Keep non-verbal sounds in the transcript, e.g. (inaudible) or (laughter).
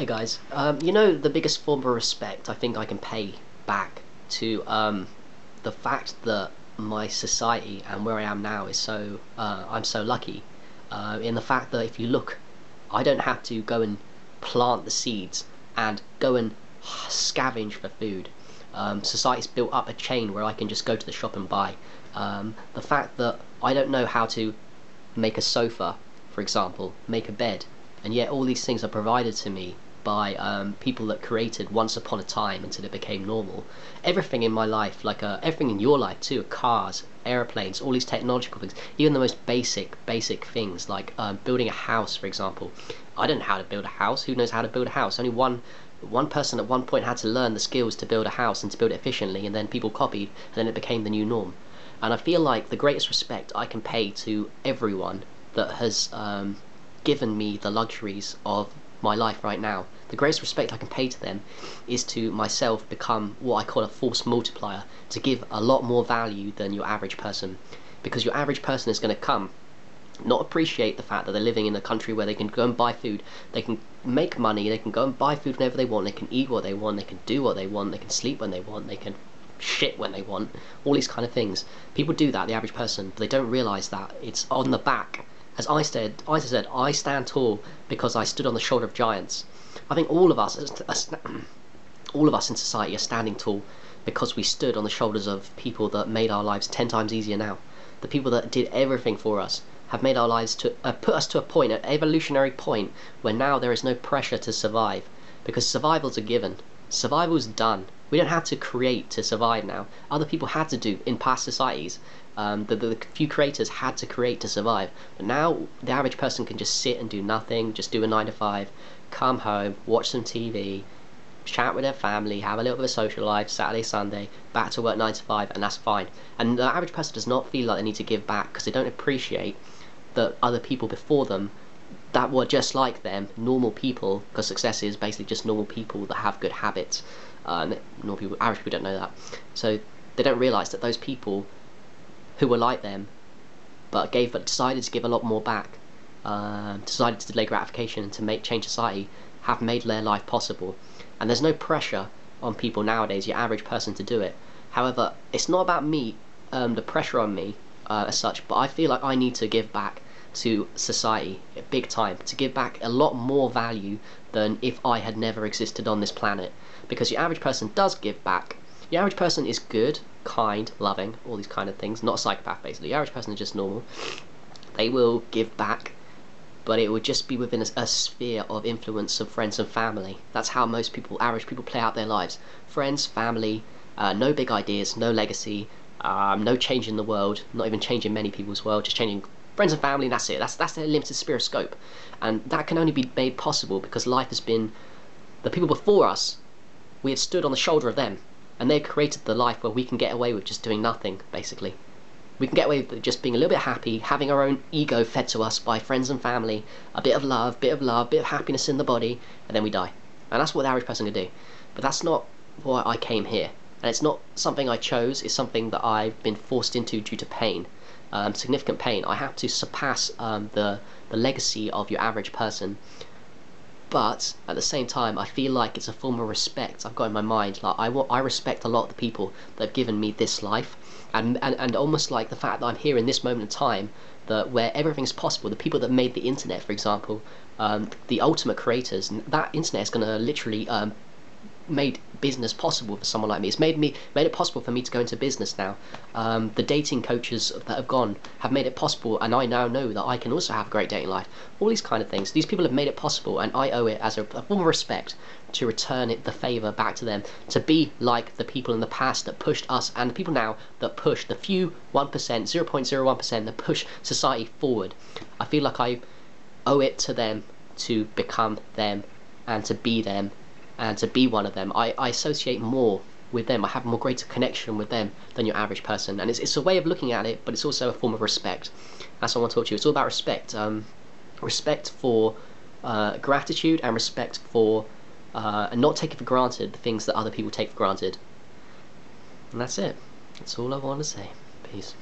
Hey guys, um, you know the biggest form of respect I think I can pay back to um, the fact that my society and where I am now is so uh, I'm so lucky uh, in the fact that if you look I don't have to go and plant the seeds and go and scavenge for food. Um, society's built up a chain where I can just go to the shop and buy. Um, the fact that I don't know how to make a sofa for example make a bed and yet all these things are provided to me by um, people that created once upon a time until it became normal. Everything in my life, like uh, everything in your life too, cars, airplanes, all these technological things, even the most basic, basic things like um, building a house, for example. I don't know how to build a house. Who knows how to build a house? Only one one person at one point had to learn the skills to build a house and to build it efficiently, and then people copied, and then it became the new norm. And I feel like the greatest respect I can pay to everyone that has um, given me the luxuries of my life right now, the greatest respect I can pay to them is to myself become what I call a force multiplier, to give a lot more value than your average person. Because your average person is going to come not appreciate the fact that they're living in a country where they can go and buy food, they can make money, they can go and buy food whenever they want, they can eat what they want, they can do what they want, they can sleep when they want, they can shit when they want, all these kind of things. People do that, the average person, but they don't realise that it's on the back as I said, I said, I stand tall because I stood on the shoulder of giants. I think all of us, (clears throat) all of us in society are standing tall because we stood on the shoulders of people that made our lives ten times easier now. The people that did everything for us have made our lives to uh, put us to a point, an evolutionary point, where now there is no pressure to survive because survival's a given. Survival's done. We don't have to create to survive now. Other people had to do in past societies. Um, the, the few creators had to create to survive. But now the average person can just sit and do nothing, just do a 9 to 5, come home, watch some TV, chat with their family, have a little bit of social life, Saturday, Sunday, back to work 9 to 5, and that's fine. And the average person does not feel like they need to give back because they don't appreciate that other people before them that were just like them, normal people, because success is basically just normal people that have good habits. Uh, people, average people don't know that. So they don't realise that those people who were like them, but gave but decided to give a lot more back, uh, decided to delay gratification and to make change society, have made their life possible. And there's no pressure on people nowadays, your average person, to do it. However, it's not about me, um, the pressure on me uh, as such, but I feel like I need to give back to society big time to give back a lot more value than if I had never existed on this planet because your average person does give back your average person is good kind, loving, all these kind of things. Not a psychopath, basically. The average person is just normal. They will give back, but it would just be within a, a, sphere of influence of friends and family. That's how most people, average people, play out their lives. Friends, family, uh, no big ideas, no legacy, um, no change in the world, not even changing many people's world, just changing friends and family, and that's it. That's that's their limited sphere of scope, and that can only be made possible because life has been the people before us. We have stood on the shoulder of them, and they've created the life where we can get away with just doing nothing, basically. We can get away with just being a little bit happy, having our own ego fed to us by friends and family, a bit of love, bit of love, bit of happiness in the body, and then we die. And that's what the average person can do. But that's not why I came here. And it's not something I chose, it's something that I've been forced into due to pain. Um, significant pain. I have to surpass um, the, the legacy of your average person but at the same time I feel like it's a form of respect I've got in my mind like I, I respect a lot of the people that have given me this life and, and, and almost like the fact that I'm here in this moment in time that where everything's possible the people that made the internet for example um, the ultimate creators that internet is going to literally um, made business possible for someone like me. It's made me made it possible for me to go into business now. Um, the dating coaches that have gone have made it possible, and I now know that I can also have a great dating life. All these kind of things. These people have made it possible, and I owe it as a, a form of respect to return it the favor back to them. To be like the people in the past that pushed us, and the people now that push the few one percent, zero point zero one percent that push society forward. I feel like I owe it to them to become them and to be them and to be one of them. I, I associate more with them. I have more greater connection with them than your average person. And it's, it's a way of looking at it, but it's also a form of respect. That's what I want to talk to you. It's all about respect. Um, respect for uh, gratitude and respect for uh, and not taking for granted the things that other people take for granted. And that's it. That's all I want to say. Peace.